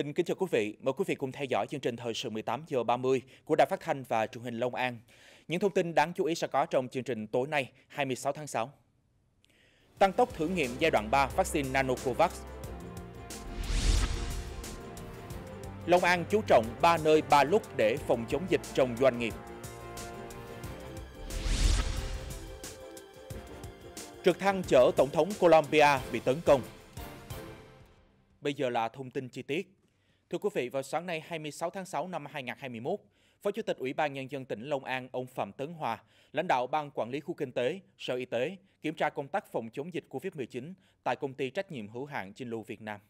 Xin kính chào quý vị, mời quý vị cùng theo dõi chương trình thời sự 18 giờ 30 của Đài Phát thanh và Truyền hình Long An. Những thông tin đáng chú ý sẽ có trong chương trình tối nay, 26 tháng 6. Tăng tốc thử nghiệm giai đoạn 3 vaccine Nanocovax. Long An chú trọng 3 nơi 3 lúc để phòng chống dịch trong doanh nghiệp. Trực thăng chở Tổng thống Colombia bị tấn công. Bây giờ là thông tin chi tiết. Thưa quý vị, vào sáng nay 26 tháng 6 năm 2021, Phó Chủ tịch Ủy ban Nhân dân tỉnh Long An ông Phạm Tấn Hòa, lãnh đạo Ban Quản lý Khu Kinh tế, Sở Y tế, kiểm tra công tác phòng chống dịch COVID-19 tại Công ty Trách nhiệm hữu hạn Chin Lu Việt Nam.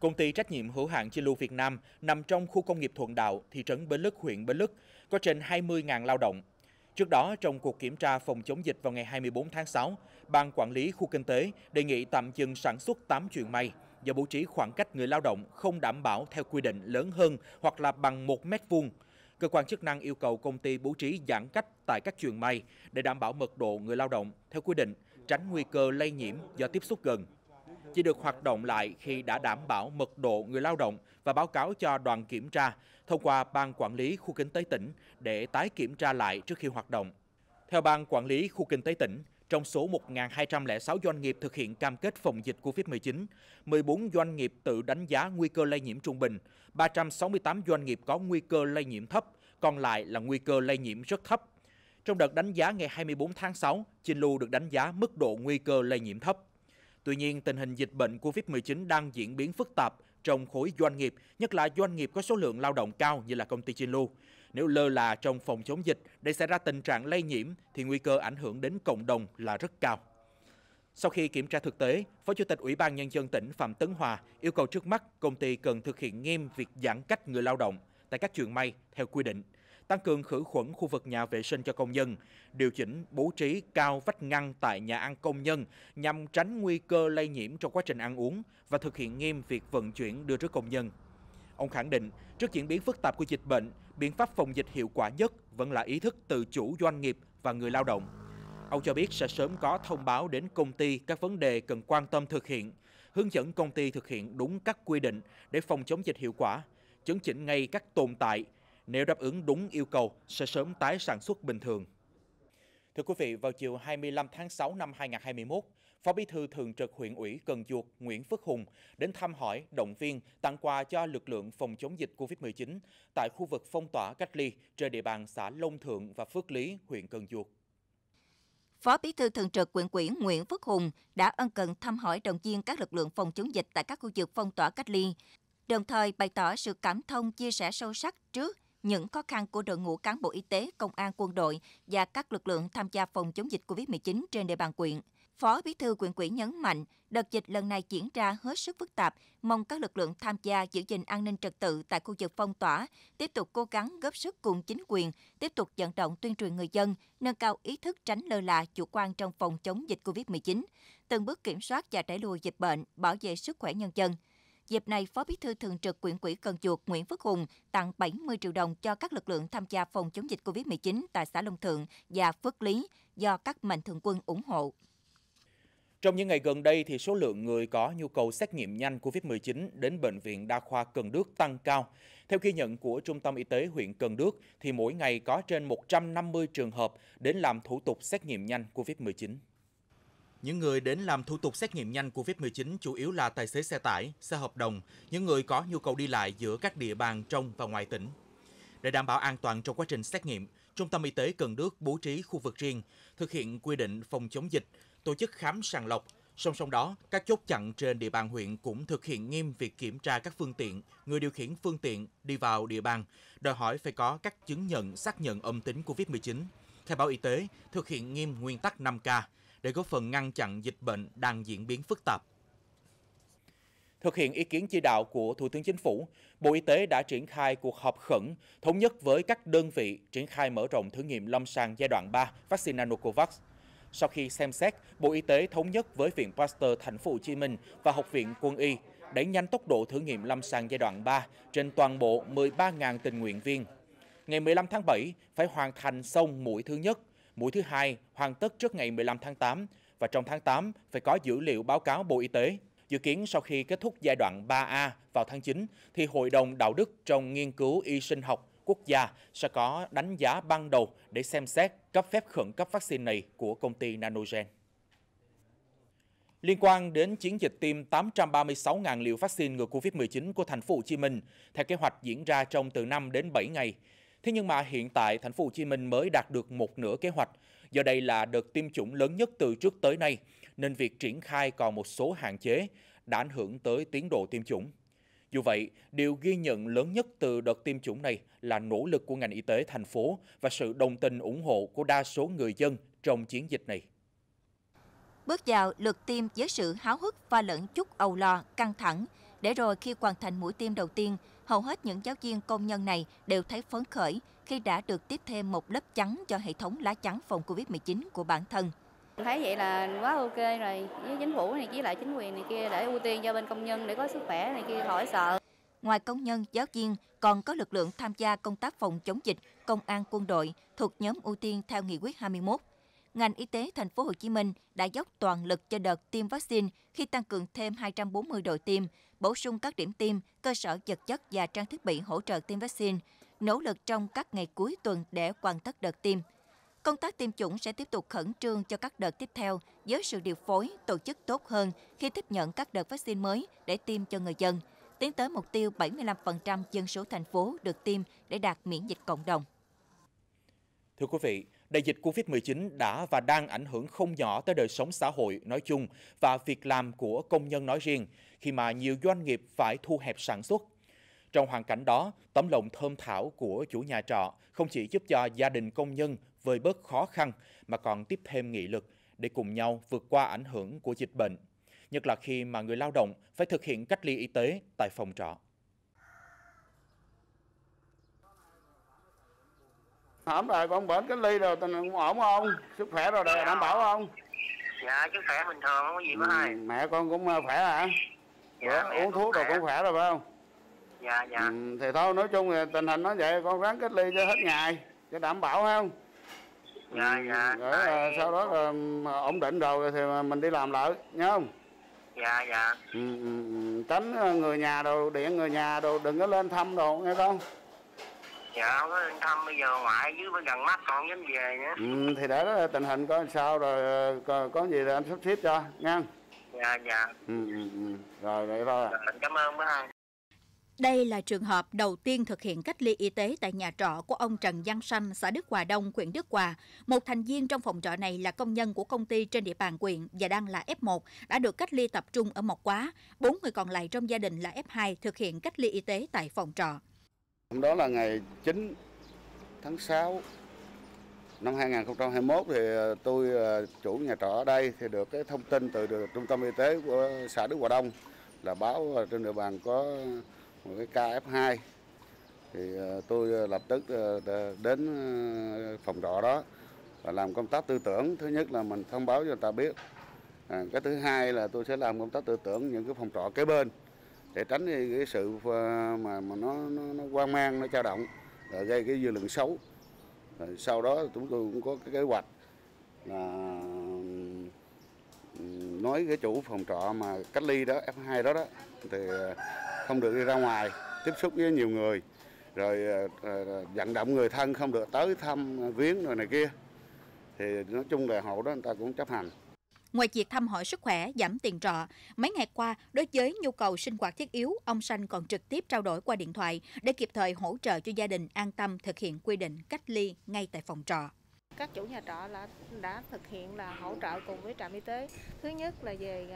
Công ty trách nhiệm hữu hạn Chi Lu Việt Nam nằm trong khu công nghiệp Thuận Đạo, thị trấn Bến Lức, huyện Bến Lức, có trên 20.000 lao động. Trước đó, trong cuộc kiểm tra phòng chống dịch vào ngày 24 tháng 6, Ban Quản lý Khu Kinh tế đề nghị tạm dừng sản xuất 8 chuyện may do bố trí khoảng cách người lao động không đảm bảo theo quy định lớn hơn hoặc là bằng 1 mét vuông. Cơ quan chức năng yêu cầu công ty bố trí giãn cách tại các chuyện may để đảm bảo mật độ người lao động theo quy định, tránh nguy cơ lây nhiễm do tiếp xúc gần chỉ được hoạt động lại khi đã đảm bảo mật độ người lao động và báo cáo cho đoàn kiểm tra thông qua Ban Quản lý Khu Kinh tế tỉnh để tái kiểm tra lại trước khi hoạt động. Theo Ban Quản lý Khu Kinh tế tỉnh, trong số 1.206 doanh nghiệp thực hiện cam kết phòng dịch COVID-19, 14 doanh nghiệp tự đánh giá nguy cơ lây nhiễm trung bình, 368 doanh nghiệp có nguy cơ lây nhiễm thấp, còn lại là nguy cơ lây nhiễm rất thấp. Trong đợt đánh giá ngày 24 tháng 6, Chin Lu được đánh giá mức độ nguy cơ lây nhiễm thấp. Tuy nhiên, tình hình dịch bệnh COVID-19 đang diễn biến phức tạp trong khối doanh nghiệp, nhất là doanh nghiệp có số lượng lao động cao như là công ty Chinlu. Nếu lơ là trong phòng chống dịch để xảy ra tình trạng lây nhiễm thì nguy cơ ảnh hưởng đến cộng đồng là rất cao. Sau khi kiểm tra thực tế, Phó Chủ tịch Ủy ban Nhân dân tỉnh Phạm Tấn Hòa yêu cầu trước mắt công ty cần thực hiện nghiêm việc giãn cách người lao động tại các trường may theo quy định – tăng cường khử khuẩn khu vực nhà vệ sinh cho công nhân, điều chỉnh bố trí cao vách ngăn tại nhà ăn công nhân nhằm tránh nguy cơ lây nhiễm trong quá trình ăn uống và thực hiện nghiêm việc vận chuyển đưa rước công nhân. Ông khẳng định, trước diễn biến phức tạp của dịch bệnh, biện pháp phòng dịch hiệu quả nhất vẫn là ý thức tự chủ doanh nghiệp và người lao động. Ông cho biết sẽ sớm có thông báo đến công ty các vấn đề cần quan tâm thực hiện, hướng dẫn công ty thực hiện đúng các quy định để phòng chống dịch hiệu quả, chấn chỉnh ngay các tồn tại, nếu đáp ứng đúng yêu cầu, sẽ sớm tái sản xuất bình thường. Thưa quý vị, vào chiều 25 tháng 6 năm 2021, Phó Bí thư Thường trực huyện ủy Cần Duộc Nguyễn Phước Hùng đến thăm hỏi, động viên, tặng quà cho lực lượng phòng chống dịch COVID-19 tại khu vực phong tỏa cách ly trên địa bàn xã Long Thượng và Phước Lý, huyện Cần Duộc. Phó Bí thư Thường trực Quyện ủy Nguyễn Phước Hùng đã ân cần thăm hỏi động viên các lực lượng phòng chống dịch tại các khu vực phong tỏa cách ly, đồng thời bày tỏ sự cảm thông chia sẻ sâu sắc trước những khó khăn của đội ngũ cán bộ y tế, công an, quân đội và các lực lượng tham gia phòng chống dịch COVID-19 trên địa bàn quyện. Phó Bí thư quyện quỹ nhấn mạnh, đợt dịch lần này diễn ra hết sức phức tạp, mong các lực lượng tham gia giữ gìn an ninh trật tự tại khu vực phong tỏa, tiếp tục cố gắng góp sức cùng chính quyền, tiếp tục vận động tuyên truyền người dân, nâng cao ý thức tránh lơ là chủ quan trong phòng chống dịch COVID-19, từng bước kiểm soát và đẩy lùi dịch bệnh, bảo vệ sức khỏe nhân dân – Dịp này, Phó Bí thư Thường trực Quyện quỹ Cần Chuột Nguyễn Phước Hùng tặng 70 triệu đồng cho các lực lượng tham gia phòng chống dịch COVID-19 tại xã Long Thượng và Phước Lý do các mạnh thường quân ủng hộ. Trong những ngày gần đây thì số lượng người có nhu cầu xét nghiệm nhanh COVID-19 đến bệnh viện đa khoa Cần Đước tăng cao. Theo ghi nhận của Trung tâm Y tế huyện Cần Đước thì mỗi ngày có trên 150 trường hợp đến làm thủ tục xét nghiệm nhanh COVID-19. Những người đến làm thủ tục xét nghiệm nhanh COVID-19 chủ yếu là tài xế xe tải, xe hợp đồng, những người có nhu cầu đi lại giữa các địa bàn trong và ngoài tỉnh. Để đảm bảo an toàn trong quá trình xét nghiệm, Trung tâm Y tế Cần Đước bố trí khu vực riêng, thực hiện quy định phòng chống dịch, tổ chức khám sàng lọc. Song song đó, các chốt chặn trên địa bàn huyện cũng thực hiện nghiêm việc kiểm tra các phương tiện, người điều khiển phương tiện đi vào địa bàn, đòi hỏi phải có các chứng nhận xác nhận âm tính COVID-19. Khai báo y tế, thực hiện nghiêm nguyên tắc 5K, để góp phần ngăn chặn dịch bệnh đang diễn biến phức tạp. Thực hiện ý kiến chỉ đạo của Thủ tướng Chính phủ, Bộ Y tế đã triển khai cuộc họp khẩn thống nhất với các đơn vị triển khai mở rộng thử nghiệm lâm sàng giai đoạn 3 vaccine Nanocovax. Sau khi xem xét, Bộ Y tế thống nhất với Viện Pasteur Thành phố Hồ Chí Minh và Học viện Quân y đẩy nhanh tốc độ thử nghiệm lâm sàng giai đoạn 3 trên toàn bộ 13.000 tình nguyện viên. Ngày 15 tháng 7 phải hoàn thành xong mũi thứ nhất mũi thứ hai hoàn tất trước ngày 15 tháng 8 và trong tháng 8 phải có dữ liệu báo cáo Bộ Y tế. Dự kiến sau khi kết thúc giai đoạn 3A vào tháng 9, thì Hội đồng Đạo đức trong nghiên cứu y sinh học quốc gia sẽ có đánh giá ban đầu để xem xét cấp phép khẩn cấp vaccine này của công ty Nanogen. Liên quan đến chiến dịch tiêm 836.000 liều vaccine ngừa Covid-19 của thành phố Hồ Chí Minh, theo kế hoạch diễn ra trong từ 5 đến 7 ngày. Thế nhưng mà hiện tại thành phố Hồ Chí Minh mới đạt được một nửa kế hoạch. Do đây là đợt tiêm chủng lớn nhất từ trước tới nay, nên việc triển khai còn một số hạn chế đã ảnh hưởng tới tiến độ tiêm chủng. Dù vậy, điều ghi nhận lớn nhất từ đợt tiêm chủng này là nỗ lực của ngành y tế thành phố và sự đồng tình ủng hộ của đa số người dân trong chiến dịch này. Bước vào lượt tiêm với sự háo hức và lẫn chút âu lo, căng thẳng, để rồi khi hoàn thành mũi tiêm đầu tiên, hầu hết những giáo viên công nhân này đều thấy phấn khởi khi đã được tiếp thêm một lớp chắn cho hệ thống lá chắn phòng Covid-19 của bản thân. Thấy vậy là quá ok rồi, với chính phủ này với lại chính quyền này kia để ưu tiên cho bên công nhân để có sức khỏe này kia khỏi sợ. Ngoài công nhân, giáo viên, còn có lực lượng tham gia công tác phòng chống dịch, công an quân đội thuộc nhóm ưu tiên theo nghị quyết 21 ngành y tế thành phố Hồ Chí Minh đã dốc toàn lực cho đợt tiêm vaccine khi tăng cường thêm 240 đội tiêm, bổ sung các điểm tiêm, cơ sở vật chất và trang thiết bị hỗ trợ tiêm vaccine, nỗ lực trong các ngày cuối tuần để hoàn tất đợt tiêm. Công tác tiêm chủng sẽ tiếp tục khẩn trương cho các đợt tiếp theo với sự điều phối, tổ chức tốt hơn khi tiếp nhận các đợt vaccine mới để tiêm cho người dân, tiến tới mục tiêu 75% dân số thành phố được tiêm để đạt miễn dịch cộng đồng. Thưa quý vị, đại dịch Covid-19 đã và đang ảnh hưởng không nhỏ tới đời sống xã hội nói chung và việc làm của công nhân nói riêng, khi mà nhiều doanh nghiệp phải thu hẹp sản xuất. Trong hoàn cảnh đó, tấm lòng thơm thảo của chủ nhà trọ không chỉ giúp cho gia đình công nhân vơi bớt khó khăn mà còn tiếp thêm nghị lực để cùng nhau vượt qua ảnh hưởng của dịch bệnh, nhất là khi mà người lao động phải thực hiện cách ly y tế tại phòng trọ. Hổm rồi con bệnh cách ly rồi tình hình ổn không? Sức khỏe rồi dạ. đảm bảo không? Dạ sức khỏe bình thường không có gì bác ơi. Mẹ con cũng ờ, khỏe hả? Dạ, Bữa, uống thuốc rồi cũng khỏe rồi phải không? Dạ dạ. Ừ, thì thôi nói chung là tình hình nó vậy con ráng cách ly cho hết ngày cho đảm bảo không? Dạ dạ. Rồi Tại... sau đó là ổn định rồi thì mình đi làm lại nhớ không? Dạ dạ. Ừ, ừ, tránh ờ, người nhà đồ điện người nhà đồ đừng có lên thăm đồ nghe không? dạ không có lên thăm bây giờ ngoại dưới bên gần mắt còn dám về nữa ừ, thì để đó tình hình có sao rồi ờ, có, có gì thì anh sắp xếp cho nha dạ dạ ừ, ừ, ừ. rồi vậy thôi dạ, cảm ơn bác đây là trường hợp đầu tiên thực hiện cách ly y tế tại nhà trọ của ông Trần Văn Sanh, xã Đức Hòa Đông, huyện Đức Hòa. Một thành viên trong phòng trọ này là công nhân của công ty trên địa bàn huyện và đang là F1, đã được cách ly tập trung ở Mộc Quá. Bốn người còn lại trong gia đình là F2 thực hiện cách ly y tế tại phòng trọ. Hôm Đó là ngày 9 tháng 6 năm 2021 thì ờ, tôi ờ, chủ nhà trọ ở đây thì được cái thông tin từ trung tâm y tế của xã Đức Hòa Đông là báo ờ, trên địa bàn có một cái ca F2 thì ờ, tôi ờ, lập tức ờ, đến phòng trọ đó và làm công tác tư tưởng. Thứ nhất là mình thông báo cho người ta biết. À, cái thứ hai là tôi sẽ làm công tác tư tưởng những cái phòng trọ kế bên để tránh cái sự mà mà nó nó, nó quan mang nó dao động gây cái dư luận xấu. Rồi sau đó chúng tôi cũng có cái kế hoạch là nói cái chủ phòng trọ mà cách ly đó F2 đó đó. Thì không được đi ra ngoài tiếp xúc với nhiều người rồi ờ, vận động người thân không được tới thăm viếng rồi này kia. Thì nói chung là hộ đó người ta cũng chấp hành. Ngoài việc thăm hỏi sức khỏe, giảm tiền trọ, mấy ngày qua, đối với nhu cầu sinh hoạt thiết yếu, ông Sanh còn trực tiếp trao đổi qua điện thoại để kịp thời hỗ trợ cho gia đình an tâm thực hiện quy định cách ly ngay tại phòng trọ. Các chủ nhà trọ là đã thực hiện là hỗ trợ cùng với trạm y tế. Thứ nhất là về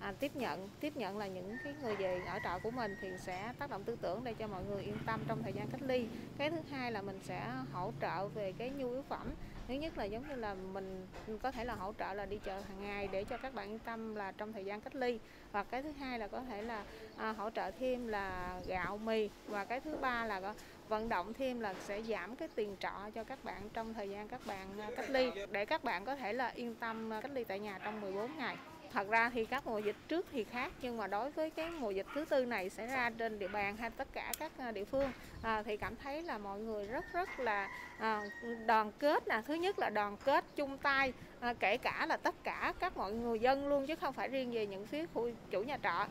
à, tiếp nhận tiếp nhận là những cái người về ở trọ của mình thì sẽ tác động tư tưởng để cho mọi người yên tâm trong thời gian cách ly. Cái thứ hai là mình sẽ hỗ trợ về cái nhu yếu phẩm. Thứ nhất là giống như là mình có thể là hỗ trợ là đi chợ hàng ngày để cho các bạn yên tâm là trong thời gian cách ly. Và cái thứ hai là có thể là à, hỗ trợ thêm là gạo mì. Và cái thứ ba là có vận động thêm là sẽ giảm cái tiền trọ cho các bạn trong thời gian các bạn à, cách ly để các bạn có thể là yên tâm à, cách ly tại nhà trong 14 ngày. Thật ra thì các mùa dịch trước thì khác nhưng mà đối với cái mùa dịch thứ tư này xảy ra trên địa bàn hay tất cả các à, địa phương à, thì cảm thấy là mọi người rất rất là à, đoàn kết là thứ nhất là đoàn kết chung tay à, kể cả là tất cả các mọi người dân luôn chứ không phải riêng về những phía khu chủ nhà trọ.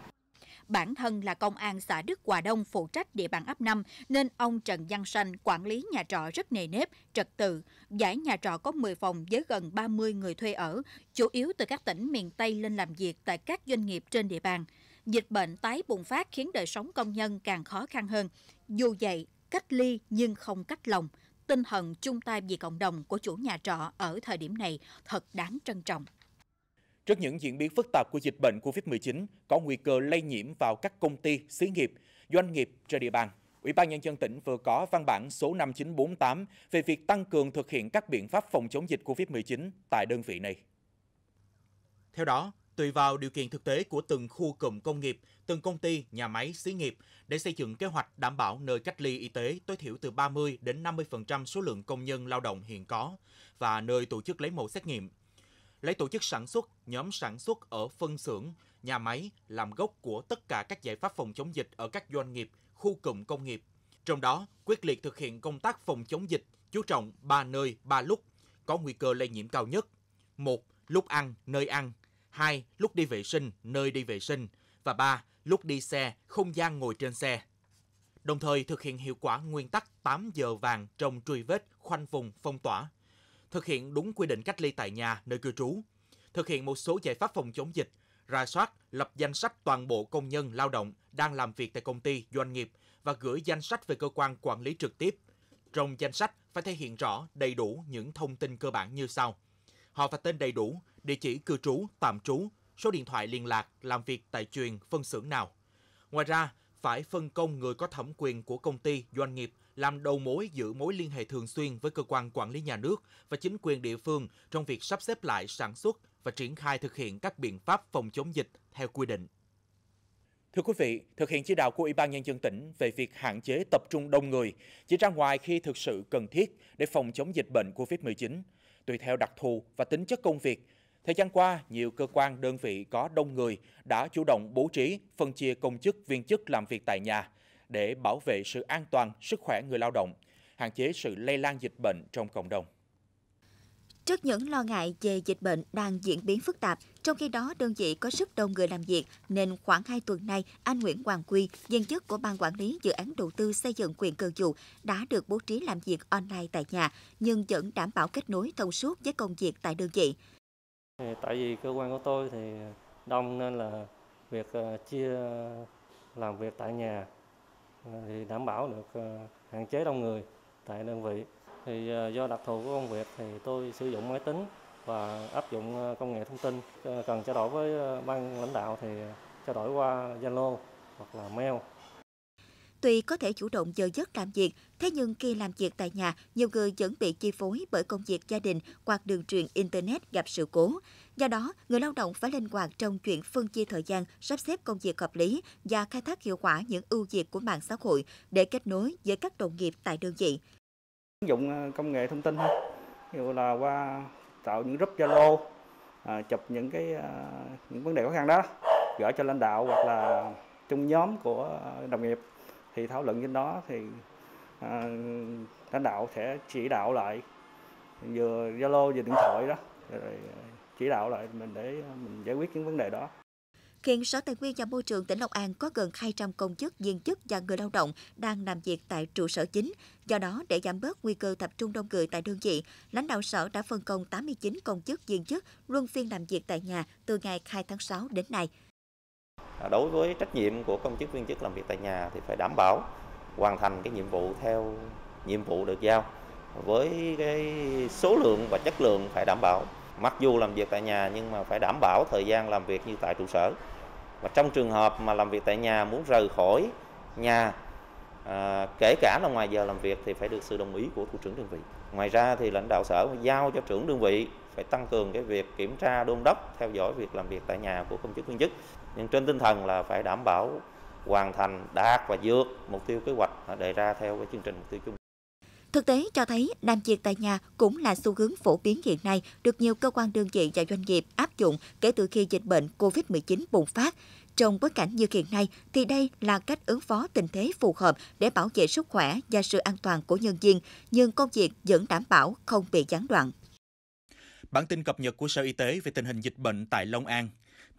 Bản thân là công an xã Đức Hòa Đông phụ trách địa bàn ấp 5 nên ông Trần Văn Sanh quản lý nhà trọ rất nề nếp, trật tự. Giải nhà trọ có 10 phòng với gần 30 người thuê ở, chủ yếu từ các tỉnh miền Tây lên làm việc tại các doanh nghiệp trên địa bàn. Dịch bệnh tái bùng phát khiến đời sống công nhân càng khó khăn hơn. Dù vậy, cách ly nhưng không cách lòng. Tinh thần chung tay vì cộng đồng của chủ nhà trọ ở thời điểm này thật đáng trân trọng. Trước những diễn biến phức tạp của dịch bệnh COVID-19 có nguy cơ lây nhiễm vào các công ty, xí nghiệp, doanh nghiệp trên địa bàn, Ủy ban Nhân dân tỉnh vừa có văn bản số 5948 về việc tăng cường thực hiện các biện pháp phòng chống dịch COVID-19 tại đơn vị này. Theo đó, tùy vào điều kiện thực tế của từng khu cụm công nghiệp, từng công ty, nhà máy, xí nghiệp để xây dựng kế hoạch đảm bảo nơi cách ly y tế tối thiểu từ 30 đến 50% số lượng công nhân lao động hiện có và nơi tổ chức lấy mẫu xét nghiệm lấy tổ chức sản xuất, nhóm sản xuất ở phân xưởng, nhà máy làm gốc của tất cả các giải pháp phòng chống dịch ở các doanh nghiệp, khu cụm công nghiệp. Trong đó, quyết liệt thực hiện công tác phòng chống dịch, chú trọng ba nơi, ba lúc, có nguy cơ lây nhiễm cao nhất. một Lúc ăn, nơi ăn. hai Lúc đi vệ sinh, nơi đi vệ sinh. Và ba Lúc đi xe, không gian ngồi trên xe. Đồng thời thực hiện hiệu quả nguyên tắc 8 giờ vàng trong truy vết, khoanh vùng, phong tỏa, thực hiện đúng quy định cách ly tại nhà, nơi cư trú, thực hiện một số giải pháp phòng chống dịch, ra soát, lập danh sách toàn bộ công nhân lao động đang làm việc tại công ty, doanh nghiệp và gửi danh sách về cơ quan quản lý trực tiếp. Trong danh sách phải thể hiện rõ đầy đủ những thông tin cơ bản như sau. Họ và tên đầy đủ, địa chỉ cư trú, tạm trú, số điện thoại liên lạc, làm việc tại truyền, phân xưởng nào. Ngoài ra, phải phân công người có thẩm quyền của công ty, doanh nghiệp làm đầu mối giữ mối liên hệ thường xuyên với cơ quan quản lý nhà nước và chính quyền địa phương trong việc sắp xếp lại sản xuất và triển khai thực hiện các biện pháp phòng chống dịch theo quy định. Thưa quý vị, thực hiện chỉ đạo của Ủy ban Nhân dân tỉnh về việc hạn chế tập trung đông người, chỉ ra ngoài khi thực sự cần thiết để phòng chống dịch bệnh COVID-19. Tùy theo đặc thù và tính chất công việc, thời gian qua, nhiều cơ quan đơn vị có đông người đã chủ động bố trí, phân chia công chức viên chức làm việc tại nhà, để bảo vệ sự an toàn, sức khỏe người lao động, hạn chế sự lây lan dịch bệnh trong cộng đồng. Trước những lo ngại về dịch bệnh đang diễn biến phức tạp, trong khi đó đơn vị có rất đông người làm việc, nên khoảng 2 tuần nay, anh Nguyễn Hoàng Quy, viên chức của Ban Quản lý Dự án Đầu tư xây dựng quyền cư dụ, đã được bố trí làm việc online tại nhà, nhưng vẫn đảm bảo kết nối thông suốt với công việc tại đơn vị. Tại vì cơ quan của tôi thì đông nên là việc ờ, chia làm việc tại nhà Ờ, thì đảm bảo được ờ, hạn chế đông người tại đơn vị. Thì ờ, do đặc thù của công việc thì tôi sử dụng máy tính và áp dụng công nghệ thông tin. Cần trao đổi với ban lãnh đạo thì trao đổi qua Zalo hoặc là mail. Tuy có thể chủ động giờ giấc làm việc, thế nhưng khi làm việc tại nhà, nhiều người vẫn bị chi phối bởi công việc gia đình hoặc đường truyền Internet gặp sự cố. Do đó, người lao động phải linh hoạt trong chuyện phân chia thời gian, sắp xếp công việc hợp lý và khai thác hiệu quả những ưu việt của mạng xã hội để kết nối với các đồng nghiệp tại đơn vị. Ứng dụng ờ, công nghệ thông tin thôi, ví dụ là qua tạo những group Zalo, à, chụp những cái à, những vấn đề khó khăn đó, gửi cho lãnh đạo hoặc là trong nhóm của ờ, đồng nghiệp thì thảo luận trên đó thì à, lãnh đạo sẽ chỉ đạo lại vừa Zalo vừa điện thoại đó rồi chỉ đạo lại mình để mình giải quyết những vấn đề đó. Hiện Sở Tài nguyên và Môi trường tỉnh Long An có gần 200 công chức, viên chức và người lao động đang làm việc tại trụ sở chính. Do đó, để giảm bớt nguy cơ tập trung đông người tại đơn vị, lãnh đạo sở đã phân công 89 công chức, viên chức luân phiên làm việc tại nhà từ ngày 2 tháng 6 đến nay. À, đối với trách nhiệm của công chức viên chức làm việc tại nhà thì phải đảm bảo hoàn thành cái nhiệm vụ theo nhiệm vụ được giao. Với cái số lượng và chất lượng phải đảm bảo. Mặc dù làm việc tại nhà nhưng mà phải đảm bảo thời gian làm việc như tại trụ sở. Và trong trường hợp mà làm việc tại nhà muốn rời khỏi nhà à, kể cả là ngoài giờ làm việc thì phải được sự đồng ý của thủ trưởng đơn vị. Ngoài ra thì lãnh đạo sở giao cho trưởng đơn vị phải tăng cường cái việc kiểm tra đôn đốc theo dõi việc làm việc tại nhà của công chức viên chức nhưng trên tinh thần là phải đảm bảo hoàn thành đạt và vượt mục tiêu kế hoạch đề ra theo cái chương trình mục tiêu chung Thực tế cho thấy làm việc tại nhà cũng là xu hướng phổ biến hiện nay được nhiều cơ quan đơn vị và doanh nghiệp áp dụng kể từ khi dịch bệnh COVID-19 bùng phát. Trong bối cảnh như hiện nay thì đây là cách ứng phó tình thế phù hợp để bảo vệ sức khỏe và sự an toàn của nhân viên, nhưng công việc vẫn đảm bảo không bị gián đoạn. Bản tin cập nhật của Sở Y tế về tình hình dịch bệnh tại Long An.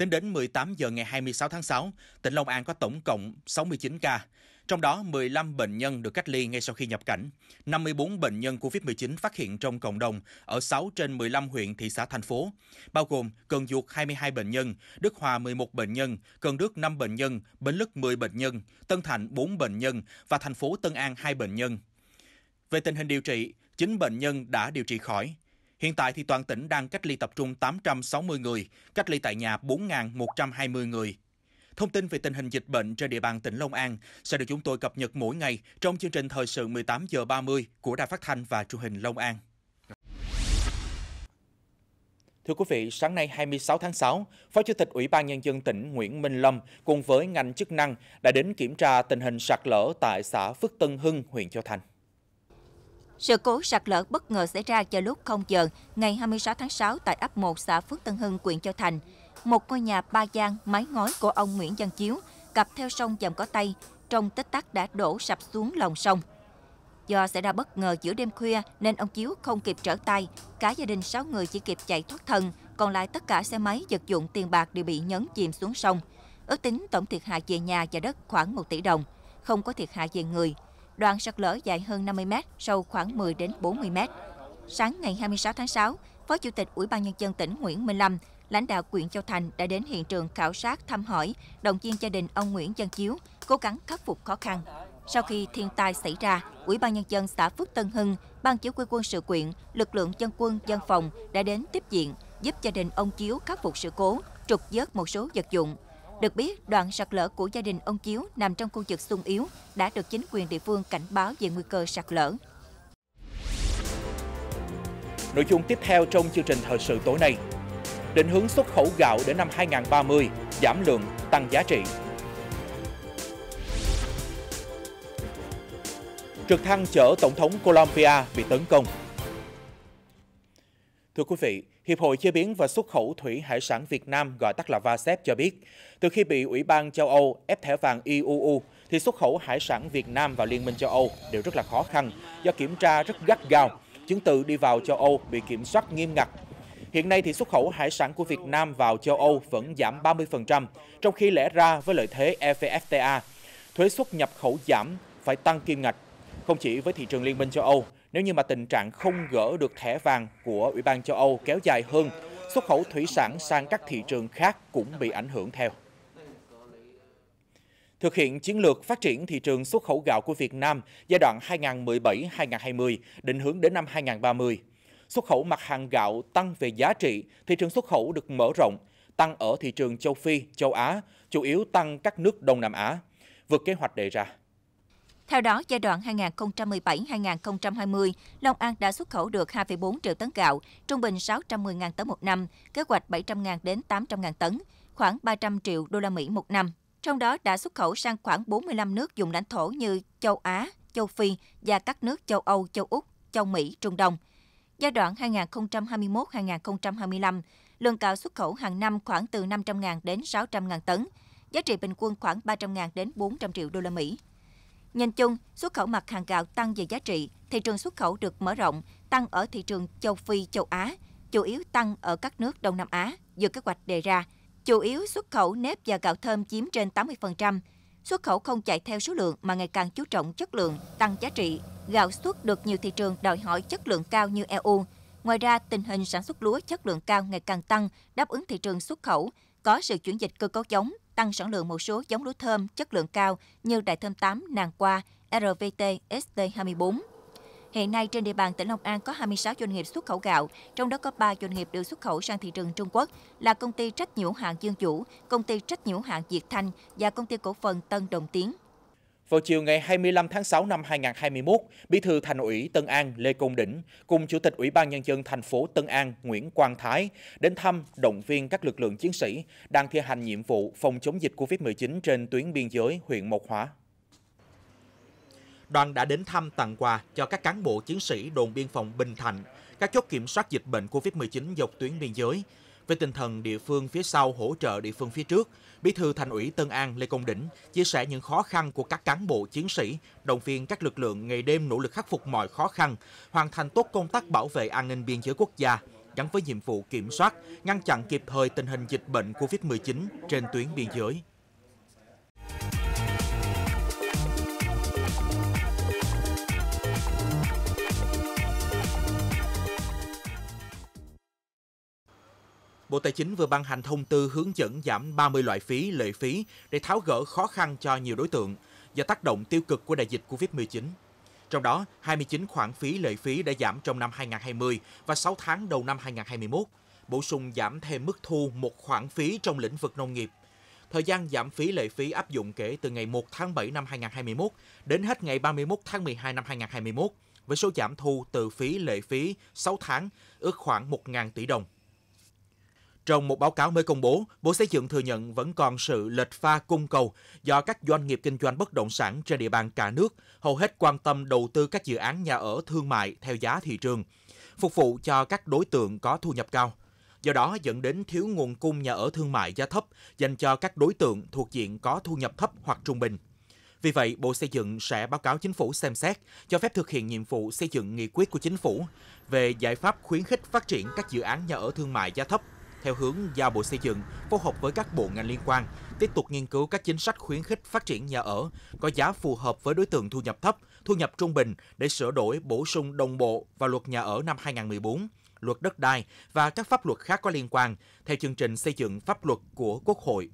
Tính đến 18 giờ ngày 26 tháng 6, tỉnh Long An có tổng cộng 69 ca, trong đó 15 bệnh nhân được cách ly ngay sau khi nhập cảnh, 54 bệnh nhân COVID-19 phát hiện trong cộng đồng ở 6 trên 15 huyện, thị xã, thành phố, bao gồm Cần Duộc 22 bệnh nhân, Đức Hòa 11 bệnh nhân, Cần Đức 5 bệnh nhân, Bến Lức 10 bệnh nhân, Tân Thạnh 4 bệnh nhân và thành phố Tân An 2 bệnh nhân. Về tình hình điều trị, 9 bệnh nhân đã điều trị khỏi. Hiện tại thì toàn tỉnh đang cách ly tập trung 860 người, cách ly tại nhà 4.120 người. Thông tin về tình hình dịch bệnh trên địa bàn tỉnh Long An sẽ được chúng tôi cập nhật mỗi ngày trong chương trình thời sự 18 giờ 30 của Đài Phát thanh và Truyền hình Long An. Thưa quý vị, sáng nay 26 tháng 6, Phó Chủ tịch Ủy ban Nhân dân tỉnh Nguyễn Minh Lâm cùng với ngành chức năng đã đến kiểm tra tình hình sạt lở tại xã Phước Tân Hưng, huyện Châu Thành. Sự cố sạt lở bất ngờ xảy ra vào lúc 0 giờ ngày 26 tháng 6 tại ấp 1 xã Phước Tân Hưng, huyện Châu Thành. Một ngôi nhà ba gian mái ngói của ông Nguyễn Văn Chiếu cặp theo sông dầm có tay, trong tích tắc đã đổ sập xuống lòng sông. Do xảy ra bất ngờ giữa đêm khuya nên ông Chiếu không kịp trở tay, cả gia đình 6 người chỉ kịp chạy thoát thân, còn lại tất cả xe máy, vật dụng, tiền bạc đều bị nhấn chìm xuống sông. Ước tính tổng thiệt hại về nhà và đất khoảng 1 tỷ đồng, không có thiệt hại về người. Đoạn sạt lở dài hơn 50 m, sâu khoảng 10 đến 40 m. Sáng ngày 26 tháng 6, Phó Chủ tịch Ủy ban nhân dân tỉnh Nguyễn Minh Lâm, lãnh đạo huyện Châu Thành đã đến hiện trường khảo sát thăm hỏi, động viên gia đình ông Nguyễn Văn Chiếu cố gắng khắc phục khó khăn. Sau khi thiên tai xảy ra, Ủy ban nhân dân xã Phước Tân Hưng, ban chỉ huy quân sự quyện, lực lượng dân quân dân phòng đã đến tiếp diện, giúp gia đình ông Chiếu khắc phục sự cố, trục vớt một số vật dụng. Được biết, đoạn sạt lở của gia đình ông Chiếu nằm trong khu vực sung yếu đã được chính quyền địa phương cảnh báo về nguy cơ sạt lở. Nội dung tiếp theo trong chương trình thời sự tối nay. Định hướng xuất khẩu gạo đến năm 2030, giảm lượng, tăng giá trị. Trực thăng chở Tổng thống Colombia bị tấn công. Thưa quý vị, Hiệp hội Chế biến và Xuất khẩu Thủy Hải sản Việt Nam gọi tắt là VASEP cho biết, từ khi bị Ủy ban châu Âu ép thẻ vàng IUU, thì xuất khẩu hải sản Việt Nam vào Liên minh châu Âu đều rất là khó khăn do kiểm tra rất gắt gao, chứng từ đi vào châu Âu bị kiểm soát nghiêm ngặt. Hiện nay thì xuất khẩu hải sản của Việt Nam vào châu Âu vẫn giảm 30%, trong khi lẽ ra với lợi thế EVFTA, thuế xuất nhập khẩu giảm phải tăng kim ngạch. Không chỉ với thị trường Liên minh châu Âu, nếu như mà tình trạng không gỡ được thẻ vàng của Ủy ban châu Âu kéo dài hơn, xuất khẩu thủy sản sang các thị trường khác cũng bị ảnh hưởng theo. Thực hiện chiến lược phát triển thị trường xuất khẩu gạo của Việt Nam giai đoạn 2017-2020 định hướng đến năm 2030. Xuất khẩu mặt hàng gạo tăng về giá trị, thị trường xuất khẩu được mở rộng, tăng ở thị trường châu Phi, châu Á, chủ yếu tăng các nước Đông Nam Á, vượt kế hoạch đề ra. Theo đó, giai đoạn 2017-2020, Long An đã xuất khẩu được 2,4 triệu tấn gạo, trung bình 610.000 tấn một năm, kế hoạch 700.000 đến 800.000 tấn, khoảng 300 triệu đô la Mỹ một năm. Trong đó đã xuất khẩu sang khoảng 45 nước dùng lãnh thổ như châu Á, châu Phi và các nước châu Âu, châu Úc, châu Mỹ, Trung Đông. Giai đoạn 2021-2025, lượng gạo xuất khẩu hàng năm khoảng từ 500.000 đến 600.000 tấn, giá trị bình quân khoảng 300.000 đến 400 triệu đô la Mỹ. Nhìn chung, xuất khẩu mặt hàng gạo tăng về giá trị, thị trường xuất khẩu được mở rộng, tăng ở thị trường châu Phi, châu Á, chủ yếu tăng ở các nước Đông Nam Á, dự kế hoạch đề ra. Chủ yếu xuất khẩu nếp và gạo thơm chiếm trên 80%. Xuất khẩu không chạy theo số lượng mà ngày càng chú trọng chất lượng, tăng giá trị. Gạo xuất được nhiều thị trường đòi hỏi chất lượng cao như EU. Ngoài ra, tình hình sản xuất lúa chất lượng cao ngày càng tăng, đáp ứng thị trường xuất khẩu, có sự chuyển dịch cơ cấu giống, tăng sản lượng một số giống lúa thơm chất lượng cao như Đại thơm 8, nàng qua, RVT, ST24. Hiện nay trên địa bàn tỉnh Long An có 26 doanh nghiệp xuất khẩu gạo, trong đó có 3 doanh nghiệp được xuất khẩu sang thị trường Trung Quốc là công ty trách nhiệm hữu hạn Dương chủ, công ty trách nhiệm hữu hạn Việt Thanh và công ty cổ phần Tân Đồng Tiến. Vào chiều ngày 25 tháng 6 năm 2021, Bí thư Thành ủy Tân An Lê Công Đỉnh cùng Chủ tịch Ủy ban Nhân dân thành phố Tân An Nguyễn Quang Thái đến thăm, động viên các lực lượng chiến sĩ đang thi hành nhiệm vụ phòng chống dịch COVID-19 trên tuyến biên giới huyện Mộc Hóa. đoàn đã đến thăm tặng quà cho các cán bộ chiến sĩ đồn biên phòng Bình Thạnh, các chốt kiểm soát dịch bệnh COVID-19 dọc tuyến biên giới. Về tinh thần địa phương phía sau hỗ trợ địa phương phía trước, Bí thư Thành ủy Tân An Lê Công Đỉnh chia sẻ những khó khăn của các cán bộ chiến sĩ, động viên các lực lượng ngày đêm nỗ lực khắc phục mọi khó khăn, hoàn thành tốt công tác bảo vệ an ninh biên giới quốc gia, gắn với nhiệm vụ kiểm soát, ngăn chặn kịp thời tình hình dịch bệnh COVID-19 trên tuyến biên giới. Bộ Tài chính vừa ban hành thông tư hướng dẫn giảm 30 loại phí, lệ phí để tháo gỡ khó khăn cho nhiều đối tượng do tác động tiêu cực của đại dịch Covid-19. Trong đó, 29 khoản phí lệ phí đã giảm trong năm 2020 và 6 tháng đầu năm 2021, bổ sung giảm thêm mức thu một khoản phí trong lĩnh vực nông nghiệp. Thời gian giảm phí lệ phí áp dụng kể từ ngày 1 tháng 7 năm 2021 đến hết ngày 31 tháng 12 năm 2021, với số giảm thu từ phí lệ phí 6 tháng ước khoảng 1.000 tỷ đồng. Trong một báo cáo mới công bố, Bộ Xây dựng thừa nhận vẫn còn sự lệch pha cung cầu do các doanh nghiệp kinh doanh bất động sản trên địa bàn cả nước hầu hết quan tâm đầu tư các dự án nhà ở thương mại theo giá thị trường, phục vụ cho các đối tượng có thu nhập cao. Do đó dẫn đến thiếu nguồn cung nhà ở thương mại giá thấp dành cho các đối tượng thuộc diện có thu nhập thấp hoặc trung bình. Vì vậy, Bộ Xây dựng sẽ báo cáo Chính phủ xem xét cho phép thực hiện nhiệm vụ xây dựng nghị quyết của Chính phủ về giải pháp khuyến khích phát triển các dự án nhà ở thương mại giá thấp theo hướng giao Bộ Xây dựng phối hợp với các bộ ngành liên quan tiếp tục nghiên cứu các chính sách khuyến khích phát triển nhà ở có giá phù hợp với đối tượng thu nhập thấp, thu nhập trung bình để sửa đổi bổ sung đồng bộ vào luật nhà ở năm 2014, luật đất đai và các pháp luật khác có liên quan. Theo chương trình xây dựng pháp luật của Quốc hội